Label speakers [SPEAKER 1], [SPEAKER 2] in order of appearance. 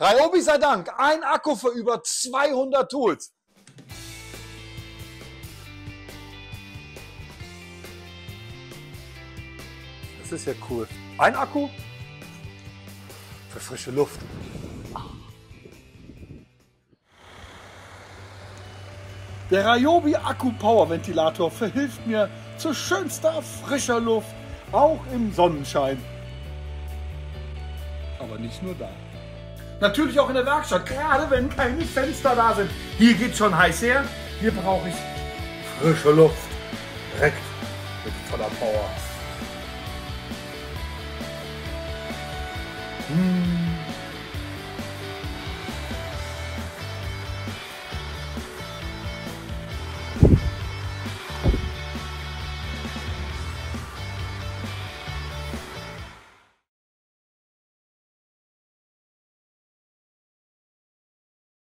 [SPEAKER 1] Ryobi sei Dank, ein Akku für über 200 Tools. Das ist ja cool. Ein Akku für frische Luft. Der Ryobi Akku Power Ventilator verhilft mir zu schönster frischer Luft, auch im Sonnenschein. Aber nicht nur da. Natürlich auch in der Werkstatt, gerade wenn keine Fenster da sind. Hier geht schon heiß her. Hier brauche ich frische Luft. Direkt mit voller Power. Mmh.